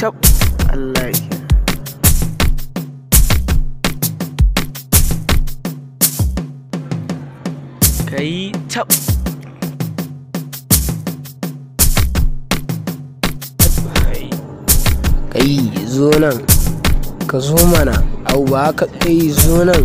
cap Allah ka kayi cap kai zo nan. Ka zo mana. Au ba ka kai zo nan.